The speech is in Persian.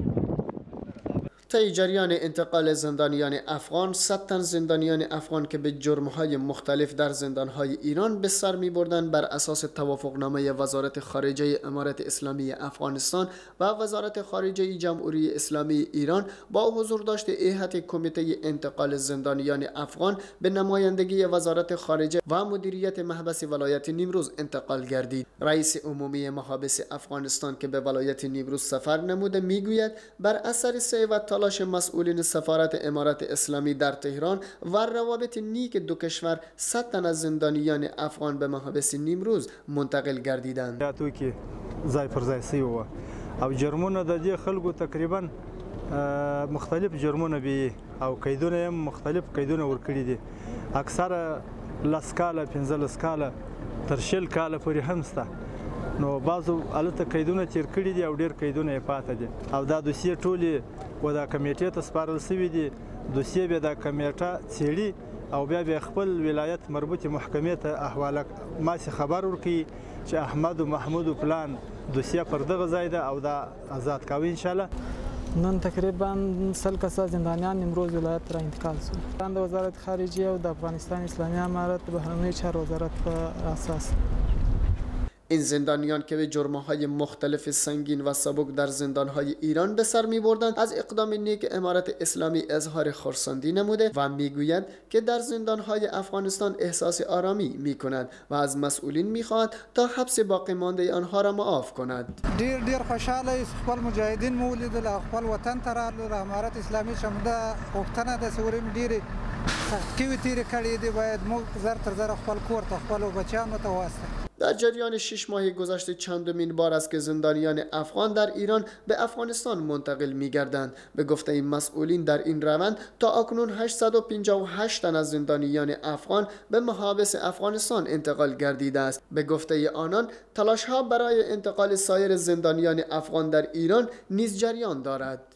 you طی جریان انتقال زندانیان افغان صد تن زندانیان افغان که به جرمهای مختلف در زندانهای ایران به سر می بردن بر اساس توافقنامه وزارت خارجه امارت اسلامی افغانستان و وزارت خارجه جمهوری اسلامی ایران با حضور داشت ایهت کمیته انتقال زندانیان افغان به نمایندگی وزارت خارجه و مدیریت محبس ولایت نیمروز انتقال گردید. رئیس عمومی محابس افغانستان که به ولایت نیمروز سفر نموده می‌گوید بر اثر سعی و تلاش مسئولین سفارت امارت اسلامی در تهران و روابط نیک دو کشور صد تن از زندانیان افغان به محابس نیمروز منتقل گردیدند. ځای پر ځای سوي وه او جرمونه د دې خلکو تقریبا مختلف جرمونه به او قیدونه هم مختلف قیدونه ورکړي دي. اکثره لس کاله پنځلس کاله تر شل کاله پورې هم سته نو بعضو هلته قیدونه تیر کړي دي او ډیر قیدونه یې پاته دي. او دا دوسیې ټولې و دا کمیټې ته سپارل سوي دي. دوسیې بیا دا کمیټه څیړي او بیا بیا خپل ولایت مربوطې محکمې ته احواله ماسې خبر ورکړي چې احمد و محمود پلان دوسیه پر دغه ځای ده او دا آزاد کوي ان شاء الله نن تقریبا سل کسه زندانیان نیمروز ولایت را انتقال شول د وزارت خارجه او د افغانستان اسلامي امارت بهرنی چارو وزارت په اساس این زندانیان که به جرمه مختلف سنگین و سبک در زندان های ایران به سر می بردند از اقدام نیک امارت اسلامی اظهار خرسندی نموده و می‌گویند که در زندان های افغانستان احساس آرامی می کند و از مسئولین می خواهد تا حبس باقی مانده آنها را معاف کند. ډیر ډیر خوشاله خپل مجاهدین مولیدل خپل وطن ته رالل امارت اسلامي شمده غوښتنه د سوریم ډیره سختي تیرې کړې دي باید موږ زر تر زر خپل کور ته خپل بچیانو ته واستو در جریان شش ماه گذشته چندمین بار است که زندانیان افغان در ایران به افغانستان منتقل می گردند به گفته این مسئولین در این روند تا اکنون 858 تن از زندانیان افغان به محابس افغانستان انتقال گردیده است. به گفته آنان تلاش ها برای انتقال سایر زندانیان افغان در ایران نیز جریان دارد.